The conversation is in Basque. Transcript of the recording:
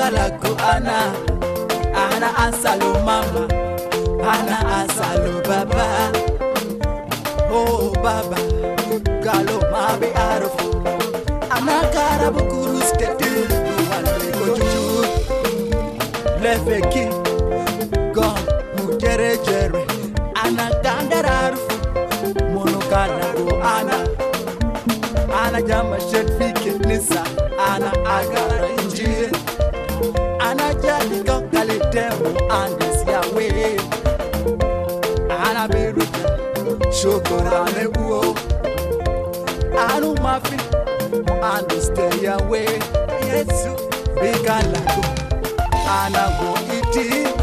ana ana asalo mama ana asalo baba. Oh baba galo mabe arfu ana karabu kurus ketu wale ko lefeki gon mujere jere. Ana gandararfu mono kana go ana. Ana jama certificate nisa ana agara Coca le temo anesi awe Ana beruke Shokora ne uo Anu mafi Anu stay away Yesu Bigala Ana go iti